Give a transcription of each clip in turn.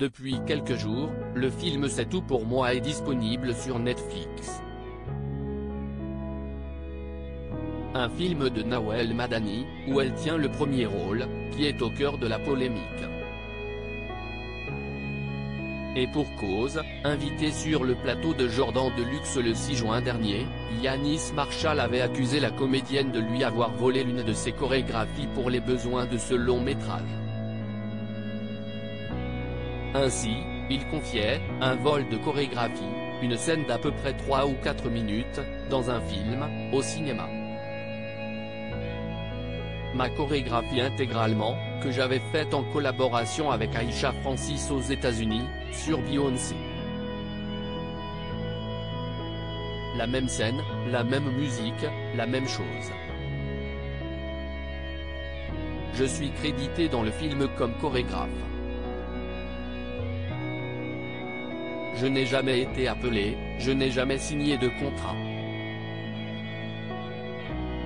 Depuis quelques jours, le film C'est tout pour moi est disponible sur Netflix. Un film de Nawel Madani, où elle tient le premier rôle, qui est au cœur de la polémique. Et pour cause, invité sur le plateau de Jordan de Luxe le 6 juin dernier, Yanis Marshall avait accusé la comédienne de lui avoir volé l'une de ses chorégraphies pour les besoins de ce long métrage. Ainsi, il confiait, un vol de chorégraphie, une scène d'à peu près 3 ou 4 minutes, dans un film, au cinéma. Ma chorégraphie intégralement, que j'avais faite en collaboration avec Aisha Francis aux États-Unis, sur Beyoncé. La même scène, la même musique, la même chose. Je suis crédité dans le film comme chorégraphe. Je n'ai jamais été appelé, je n'ai jamais signé de contrat.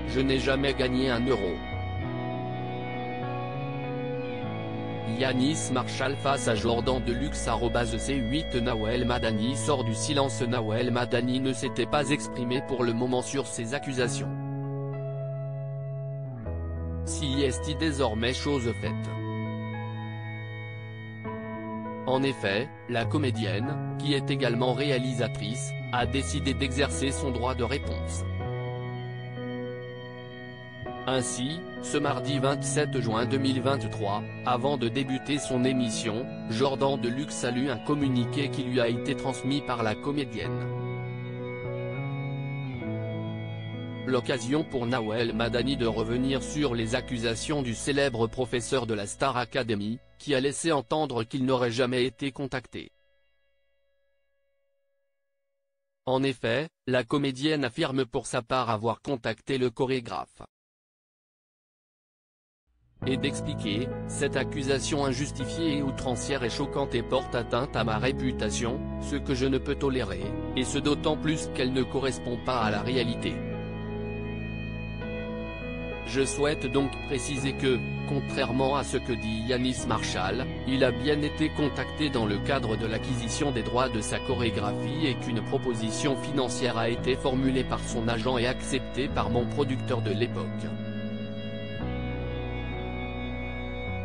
Je n'ai jamais gagné un euro. Yanis Marshall face à Jordan Deluxe C8 Nawel Madani sort du silence Nawel Madani ne s'était pas exprimé pour le moment sur ces accusations. Si est désormais chose faite? En effet, la comédienne, qui est également réalisatrice, a décidé d'exercer son droit de réponse. Ainsi, ce mardi 27 juin 2023, avant de débuter son émission, Jordan Deluxe salue un communiqué qui lui a été transmis par la comédienne. L'occasion pour Nawel Madani de revenir sur les accusations du célèbre professeur de la Star Academy, qui a laissé entendre qu'il n'aurait jamais été contacté. En effet, la comédienne affirme pour sa part avoir contacté le chorégraphe et d'expliquer, cette accusation injustifiée et outrancière est choquante et porte atteinte à ma réputation, ce que je ne peux tolérer, et ce d'autant plus qu'elle ne correspond pas à la réalité. Je souhaite donc préciser que, contrairement à ce que dit Yanis Marshall, il a bien été contacté dans le cadre de l'acquisition des droits de sa chorégraphie et qu'une proposition financière a été formulée par son agent et acceptée par mon producteur de l'époque.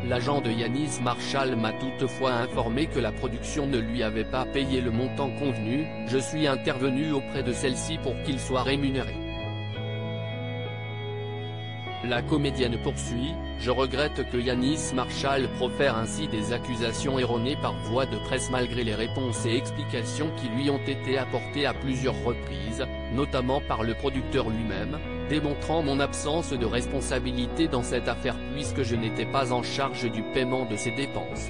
L'agent de Yanis Marshall m'a toutefois informé que la production ne lui avait pas payé le montant convenu, je suis intervenu auprès de celle-ci pour qu'il soit rémunéré. La comédienne poursuit, je regrette que Yanis Marshall profère ainsi des accusations erronées par voie de presse malgré les réponses et explications qui lui ont été apportées à plusieurs reprises, notamment par le producteur lui-même, démontrant mon absence de responsabilité dans cette affaire puisque je n'étais pas en charge du paiement de ses dépenses.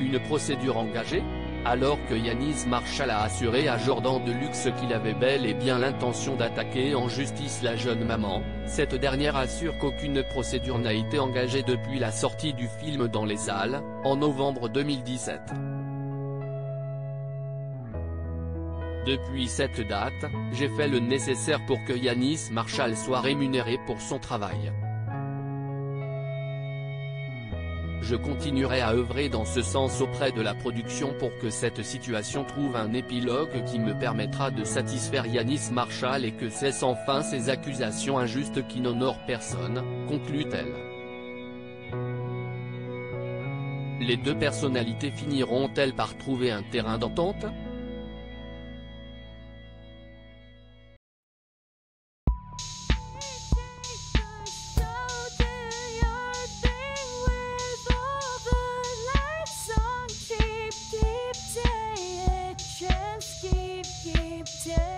Une procédure engagée? Alors que Yanis Marshall a assuré à Jordan Deluxe qu'il avait bel et bien l'intention d'attaquer en justice la jeune maman, cette dernière assure qu'aucune procédure n'a été engagée depuis la sortie du film dans les salles, en novembre 2017. Depuis cette date, j'ai fait le nécessaire pour que Yanis Marshall soit rémunéré pour son travail. Je continuerai à œuvrer dans ce sens auprès de la production pour que cette situation trouve un épilogue qui me permettra de satisfaire Yanis Marshall et que cesse enfin ces accusations injustes qui n'honorent personne, conclut-elle. Les deux personnalités finiront-elles par trouver un terrain d'entente? day.